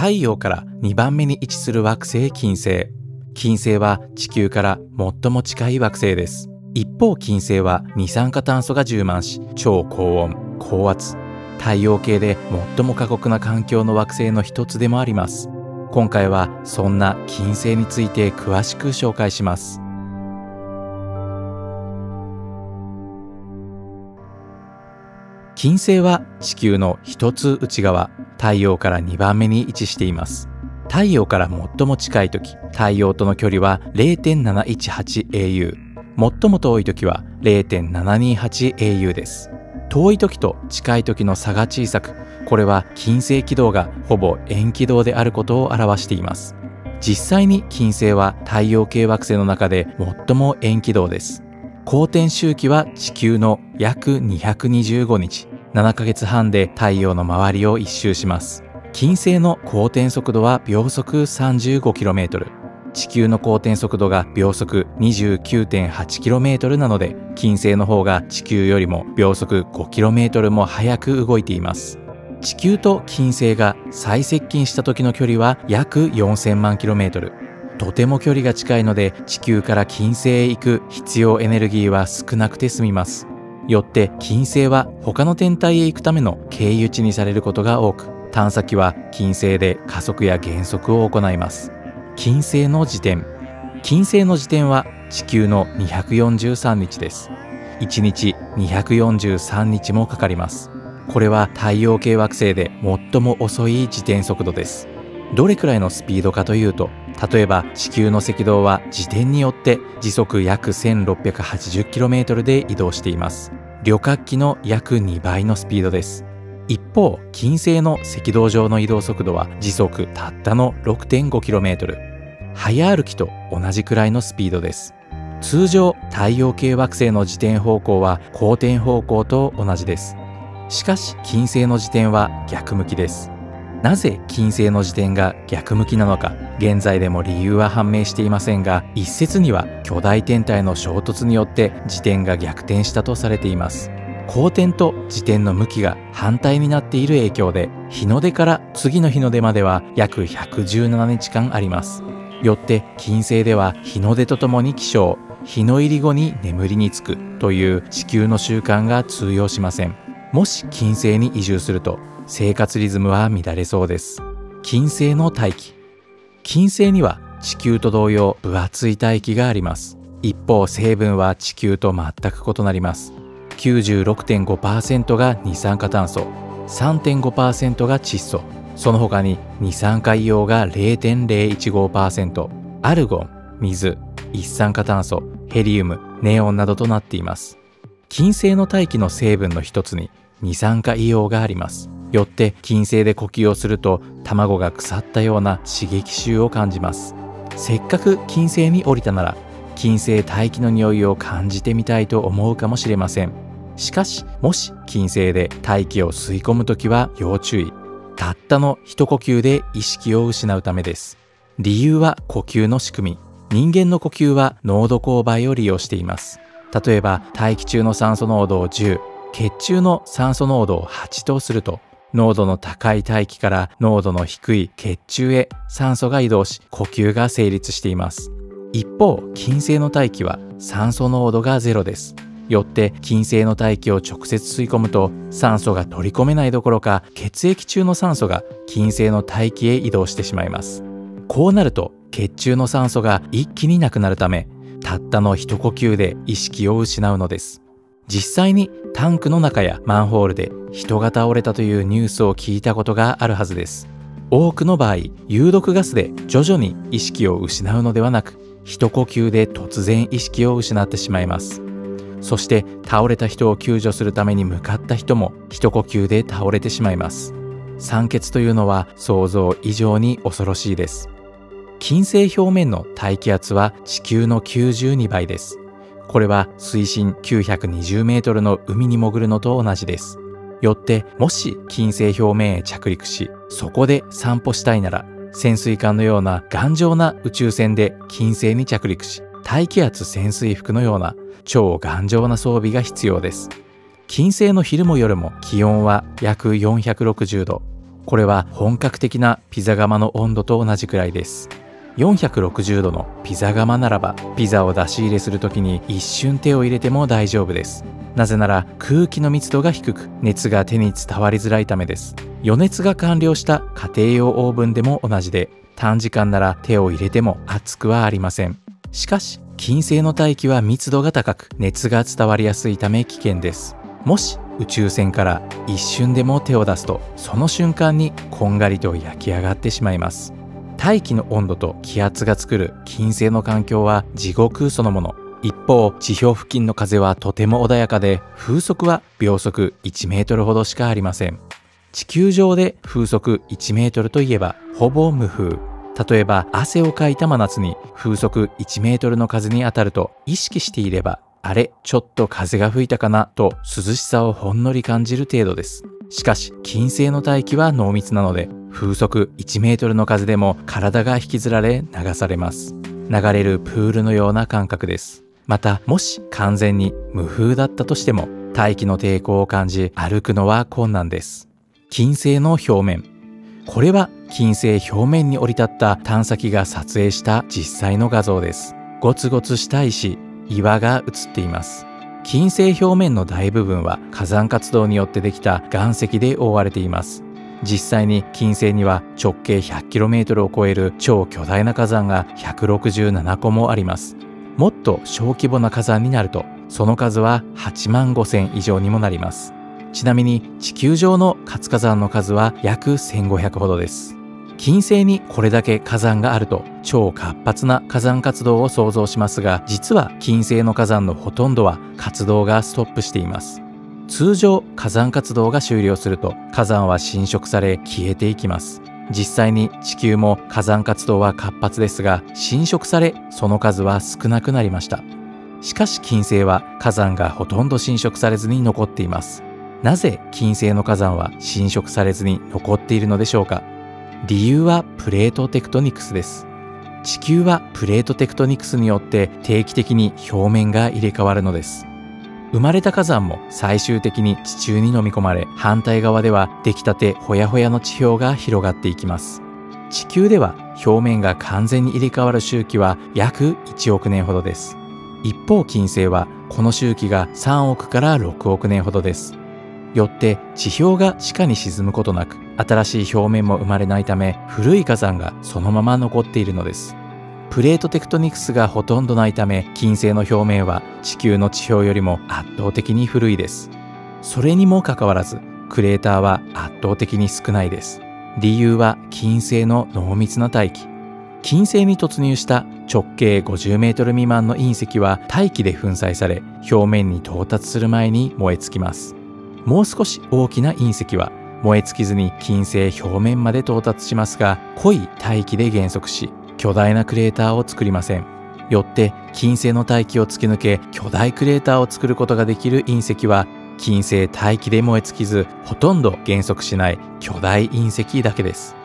太陽から2番目に位置する惑星金星。金星は地球から最も近い惑星です。一方金星は二酸化炭素が充満し、超高温、高圧、太陽系で最も過酷な環境の惑星の一つでもあります。今回はそんな金星について詳しく紹介します。金星は地球の一つ内側、太陽から2番目に位置しています。太陽から最も近い時、太陽との距離は 0.718au。最も遠い時は 0.728au です。遠い時と近い時の差が小さく、これは金星軌道がほぼ円軌道であることを表しています。実際に金星は太陽系惑星の中で最も円軌道です。公転周期は地球の約225日。7ヶ月半で太陽の周りを一周します。金星の公転速度は秒速 35km。地球の公転速度が秒速 29.8km なので、金星の方が地球よりも秒速 5km も速く動いています。地球と金星が最接近した時の距離は約4000万 km。とても距離が近いので地球から金星へ行く必要エネルギーは少なくて済みます。よって金星は他の天体へ行くための経由地にされることが多く探査機は金星で加速や減速を行います。金星の時点。金星の時点は地球の243日です。1日243日もかかります。これは太陽系惑星で最も遅い自転速度です。どれくらいのスピードかというと例えば地球の赤道は自転によって時速約 1680km で移動しています。旅客機の約2倍のスピードです。一方金星の赤道上の移動速度は時速たったの 6.5km 早歩きと同じくらいのスピードです。通常太陽系惑星の自転方向は公転方向と同じです。しかし金星の自転は逆向きです。なぜ金星の自転が逆向きなのか現在でも理由は判明していませんが一説には巨大天体の衝突によって自転が逆転したとされています。公転と自転の向きが反対になっている影響で日の出から次の日の出までは約117日間あります。よって金星では日の出とともに起床。日の入り後に眠りにつくという地球の習慣が通用しません。もし金星に移住すると生活リズムは乱れそうです。金星の大気。金星には地球と同様分厚い大気があります。一方成分は地球と全く異なります。96.5%が二酸化炭素、3.5%が窒素、その他に二酸化硫黄が0.015%、アルゴン、水、一酸化炭素、ヘリウム、ネオンなどとなっています。金星の大気の成分の一つに二酸化硫黄があります。よって金星で呼吸をすると卵が腐ったような刺激臭を感じます。せっかく金星に降りたなら金星大気の匂いを感じてみたいと思うかもしれません。しかしもし金星で大気を吸い込む時は要注意。たったの一呼吸で意識を失うためです。理由は呼吸の仕組み。人間の呼吸は濃度勾配を利用しています。例えば大気中の酸素濃度を10血中の酸素濃度を8とすると濃度の高い大気から濃度の低い血中へ酸素が移動し呼吸が成立しています。一方、金星の大気は酸素濃度がゼロです。よって金星の大気を直接吸い込むと酸素が取り込めないどころか血液中の酸素が金星の大気へ移動してしまいます。こうなると血中の酸素が一気になくなるためたったの一呼吸で意識を失うのです。実際にタンクの中やマンホールで人が倒れたというニュースを聞いたことがあるはずです。多くの場合有毒ガスで徐々に意識を失うのではなく一呼吸で突然意識を失ってしまいます。そして倒れた人を救助するために向かった人も一呼吸で倒れてしまいます。酸欠というのは想像以上に恐ろしいです。金星表面の大気圧は地球の92倍です。これは水深920メートルの海に潜るのと同じです。よってもし金星表面へ着陸し、そこで散歩したいなら、潜水艦のような頑丈な宇宙船で金星に着陸し、大気圧潜水服のような超頑丈な装備が必要です。金星の昼も夜も気温は約460度。これは本格的なピザ窯の温度と同じくらいです460度のピザ窯ならばピザを出し入れする時に一瞬手を入れても大丈夫です。なぜなら空気の密度が低く熱が手に伝わりづらいためです。予熱が完了した家庭用オーブンでも同じで短時間なら手を入れても熱くはありません。しかし金星の大気は密度が高く熱が伝わりやすいため危険です。もし宇宙船から一瞬でも手を出すとその瞬間にこんがりと焼き上がってしまいます。大気の温度と気圧が作る金星の環境は地獄そのもの。一方地表付近の風はとても穏やかで風速は秒速1メートルほどしかありません。地球上で風速1メートルといえばほぼ無風。例えば汗をかいた真夏に風速1メートルの風に当たると意識していればあれちょっと風が吹いたかなと涼しさをほんのり感じる程度です。しかし金星の大気は濃密なので風速1メートルの風でも体が引きずられ流されます。流れるプールのような感覚です。またもし完全に無風だったとしても大気の抵抗を感じ歩くのは困難です。金星の表面。これは金星表面に降り立った探査機が撮影した実際の画像です。ゴツゴツした石岩が映っています。金星表面の大部分は火山活動によってできた岩石で覆われています。実際に金星には直径 100km を超える超巨大な火山が167個もあります。もっと小規模な火山になるとその数は8万5000以上にもなります。ちなみに地球上の活火山の数は約1500ほどです。金星にこれだけ火山があると超活発な火山活動を想像しますが実は金星の火山のほとんどは活動がストップしています。通常火山活動が終了すると火山は侵食され消えていきます。実際に地球も火山活動は活発ですが侵食されその数は少なくなりました。しかし金星は火山がほとんど侵食されずに残っています。なぜ金星の火山は侵食されずに残っているのでしょうか？理由はプレートテクトニクスです。地球はプレートテクトニクスによって定期的に表面が入れ替わるのです。生まれた火山も最終的に地中に飲み込まれ反対側では出来たてほやほやの地表が広がっていきます。地球では表面が完全に入れ替わる周期は約1億年ほどです。一方金星はこの周期が3億から6億年ほどです。よって地表が地下に沈むことなく新しい表面も生まれないため古い火山がそのまま残っているのです。プレートテクトニクスがほとんどないため金星の表面は地球の地表よりも圧倒的に古いです。それにもかかわらずクレーターは圧倒的に少ないです。理由は金星の濃密な大気。金星に突入した直径50メートル未満の隕石は大気で粉砕され表面に到達する前に燃え尽きます。もう少し大きな隕石は燃え尽きずに金星表面まで到達しますが濃い大気で減速し巨大なクレーターを作りません。よって金星の大気を突き抜け巨大クレーターを作ることができる隕石は金星大気で燃え尽きずほとんど減速しない巨大隕石だけです。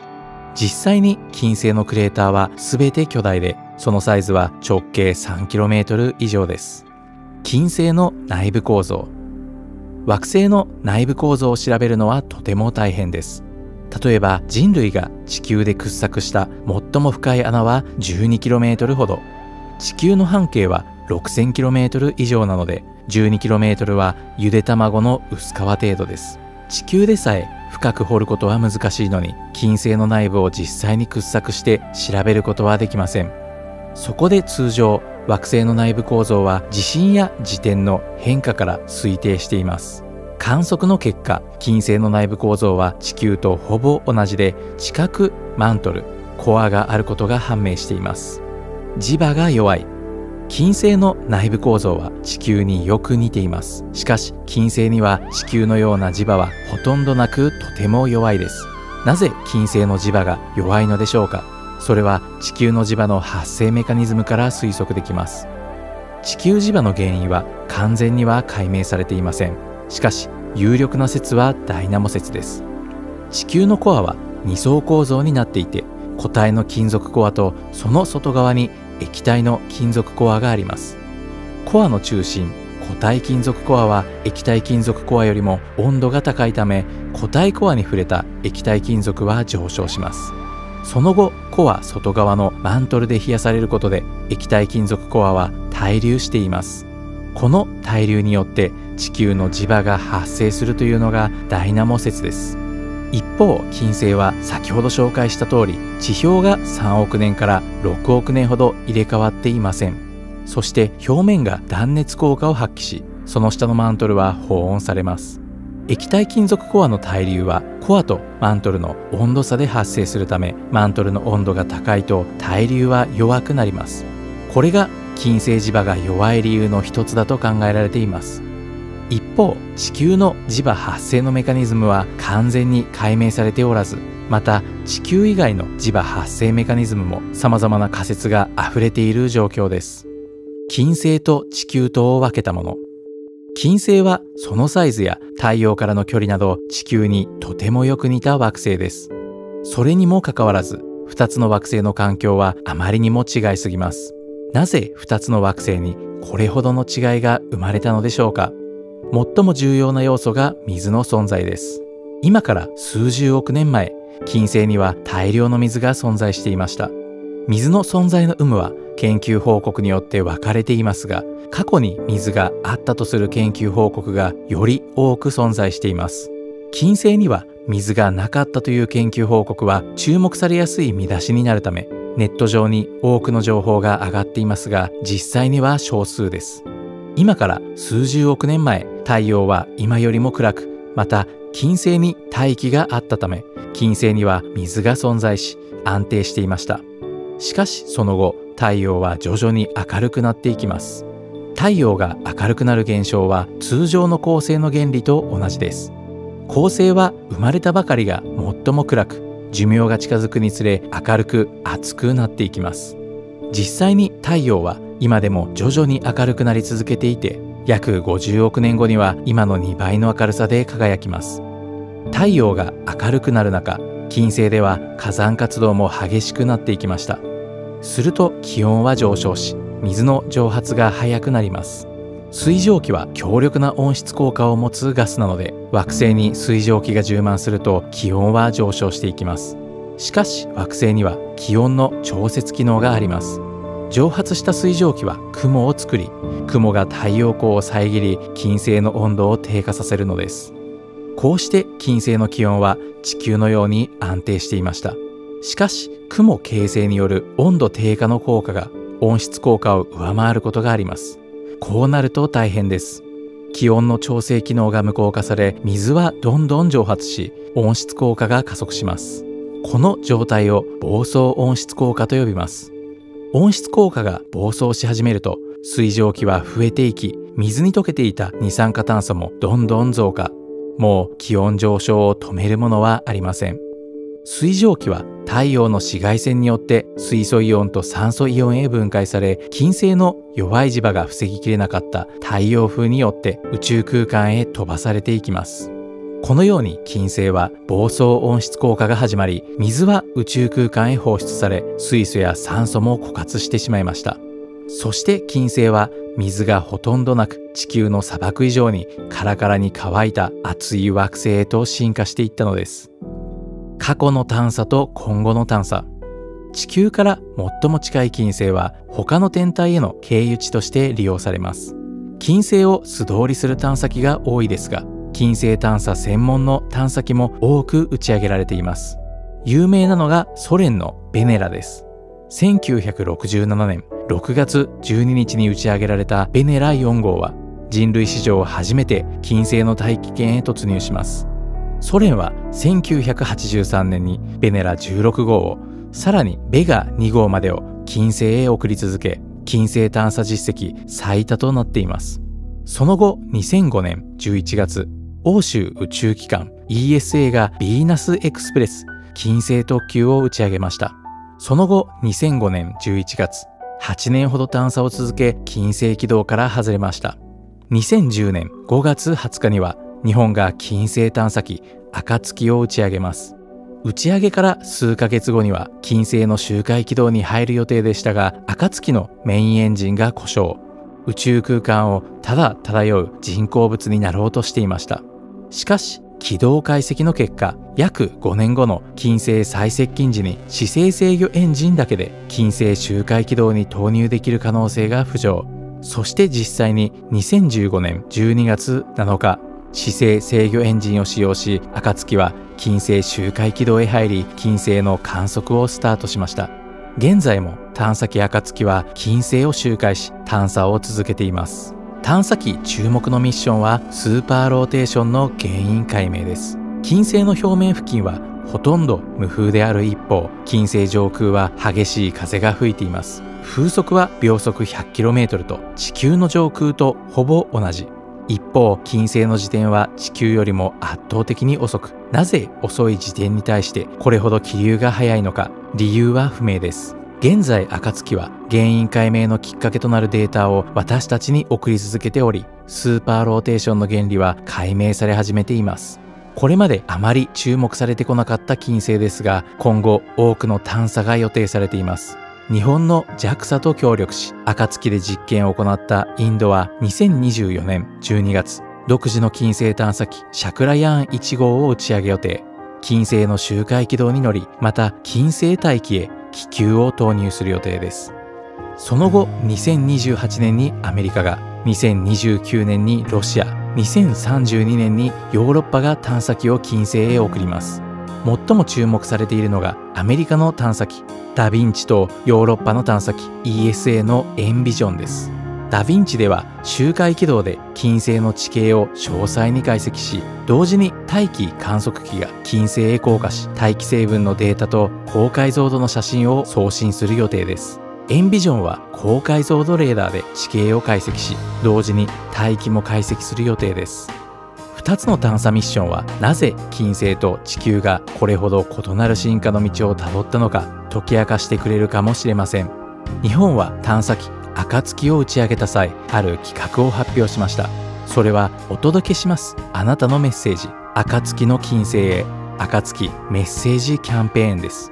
実際に金星のクレーターは全て巨大でそのサイズは直径 3km 以上です。金星の内部構造。惑星の内部構造を調べるのはとても大変です。例えば人類が地球で掘削した最も深い穴は 12km ほど。地球の半径は 6000km 以上なので 12km はゆで卵の薄皮程度です。地球でさえ深く掘ることは難しいのに金星の内部を実際に掘削して調べることはできません。そこで通常惑星の内部構造は地震や自転の変化から推定しています。観測の結果金星の内部構造は地球とほぼ同じで地殻マントルコアがあることが判明しています。磁場が弱い。金星の内部構造は地球によく似ています。しかし金星には地球のような磁場はほとんどなくとても弱いです。なぜ金星の磁場が弱いのでしょうか？それは地球の磁場の発生メカニズムから推測できます。地球磁場の原因は完全には解明されていません。しかし有力な説はダイナモ説です。地球のコアは2層構造になっていて固体の金属コアとその外側に液体の金属コアがあります。コアの中心固体金属コアは液体金属コアよりも温度が高いため固体コアに触れた液体金属は上昇します。その後コア外側のマントルで冷やされることで液体金属コアは対流しています。この対流によって地球の磁場が発生するというのがダイナモ説です。一方金星は先ほど紹介した通り地表が3億年から6億年ほど入れ替わっていません。そして表面が断熱効果を発揮しその下のマントルは保温されます。液体金属コアの対流はコアとマントルの温度差で発生するためマントルの温度が高いと対流は弱くなります。これが金星磁場が弱い理由の一つだと考えられています。方地球の磁場発生のメカニズムは完全に解明されておらずまた地球以外の磁場発生メカニズムも様々な仮説が溢れている状況です。金星と地球とを分けたもの。金星はそのサイズや太陽からの距離など地球にとてもよく似た惑星です。それにもかかわらず2つの惑星の環境はあまりにも違いすぎます。なぜ2つの惑星にこれほどの違いが生まれたのでしょうか？最も重要な要素が水の存在です。今から数十億年前金星には大量の水が存在していました。水の存在の有無は研究報告によって分かれていますが過去に水があったとする研究報告がより多く存在しています。金星には水がなかったという研究報告は注目されやすい見出しになるためネット上に多くの情報が上がっていますが実際には少数です。今から数十億年前太陽は今よりも暗くまた金星に大気があったため金星には水が存在し安定していました。しかしその後太陽は徐々に明るくなっていきます。太陽が明るくなる現象は通常の恒星の原理と同じです。恒星は生まれたばかりが最も暗く寿命が近づくにつれ明るく熱くなっていきます。実際に太陽は今でも徐々に明るくなり続けていて約50億年後には今の2倍の明るさで輝きます。太陽が明るくなる中金星では火山活動も激しくなっていきました。すると気温は上昇し水の蒸発が早くなります。水蒸気は強力な温室効果を持つガスなので惑星に水蒸気が充満すると気温は上昇していきます。しかし惑星には気温の調節機能があります。蒸発した水蒸気は雲を作り雲が太陽光を遮り金星の温度を低下させるのです。こうして金星の気温は地球のように安定していました。しかし雲形成による温度低下の効果が温室効果を上回ることがあります。こうなると大変です。気温の調整機能が無効化され水はどんどん蒸発し温室効果が加速します。この状態を暴走温室効果と呼びます。温室効果が暴走し始めると水蒸気は増えていき水に溶けていた二酸化炭素もどんどん増加。もう気温上昇を止めるものはありません。水蒸気は太陽の紫外線によって水素イオンと酸素イオンへ分解され金星の弱い磁場が防ぎきれなかった太陽風によって宇宙空間へ飛ばされていきます。このように金星は暴走温室効果が始まり水は宇宙空間へ放出され水素や酸素も枯渇してしまいました。そして金星は水がほとんどなく地球の砂漠以上にカラカラに乾いた熱い惑星へと進化していったのです。過去の探査と今後の探査。地球から最も近い金星は他の天体への経由地として利用されます。金星を素通りする探査機が多いですが金星探査専門の探査機も多く打ち上げられています。有名なのがソ連のベネラです。1967年6月12日に打ち上げられたベネラ4号は人類史上初めて金星の大気圏へ突入します。ソ連は1983年にベネラ16号をさらにベガ2号までを金星へ送り続け金星探査実績最多となっています。その後2005年11月欧州宇宙機関 ESA がヴィーナスエクスプレス金星特急を打ち上げました。その後2005年11月8年ほど探査を続け金星軌道から外れました。2010年5月20日には日本が金星探査機暁を打ち上げます。打ち上げから数ヶ月後には金星の周回軌道に入る予定でしたが暁のメインエンジンが故障。宇宙空間をただ漂う人工物になろうとしていました。しかし軌道解析の結果約5年後の金星最接近時に姿勢制御エンジンだけで金星周回軌道に投入できる可能性が浮上。そして実際に2015年12月7日姿勢制御エンジンを使用し暁は金星周回軌道へ入り金星の観測をスタートしました。現在も探査機暁は金星を周回し探査を続けています。探査機注目のミッションはスーパーローテーションの原因解明です。金星の表面付近はほとんど無風である一方金星上空は激しい風が吹いています。風速は秒速 100km と地球の上空とほぼ同じ。一方金星の自転は地球よりも圧倒的に遅く。なぜ遅い自転に対してこれほど気流が速いのか理由は不明です。現在暁は原因解明のきっかけとなるデータを私たちに送り続けておりスーパーローテーションの原理は解明され始めています。これまであまり注目されてこなかった金星ですが今後多くの探査が予定されています。日本の JAXA と協力し暁で実験を行ったインドは2024年12月独自の金星探査機シャクラヤーン1号を打ち上げ予定。金星の周回軌道に乗りまた金星大気へ気球を投入する予定です。その後2028年にアメリカが2029年にロシア2032年にヨーロッパが探査機を金星へ送ります。最も注目されているのがアメリカの探査機ダヴィンチとヨーロッパの探査機 ESA のエンビジョンです。ダヴィンチでは周回軌道で金星の地形を詳細に解析し同時に大気観測機が金星へ降下し大気成分のデータと高解像度の写真を送信する予定です。エンビジョンは高解像度レーダーで地形を解析し同時に大気も解析する予定です。2つの探査ミッションはなぜ金星と地球がこれほど異なる進化の道をたどったのか解き明かしてくれるかもしれません。日本は探査機暁を打ち上げた際ある企画を発表しました。それはお届けします。あなたのメッセージ。暁の金星へ。暁メッセージキャンペーンです。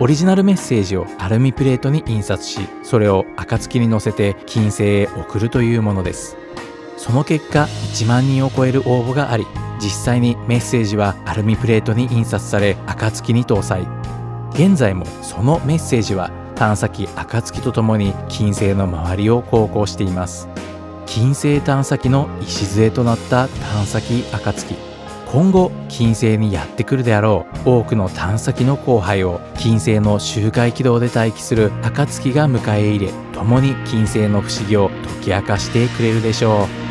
オリジナルメッセージをアルミプレートに印刷しそれを暁に乗せて金星へ送るというものです。その結果1万人を超える応募があり実際にメッセージはアルミプレートに印刷され暁に搭載。現在もそのメッセージは探査機暁とともに金星の周りを航行しています。金星探査機の礎となった探査機暁。今後金星にやってくるであろう。多くの探査機の後輩を金星の周回軌道で待機する暁が迎え入れ共に金星の不思議を解き明かしてくれるでしょう。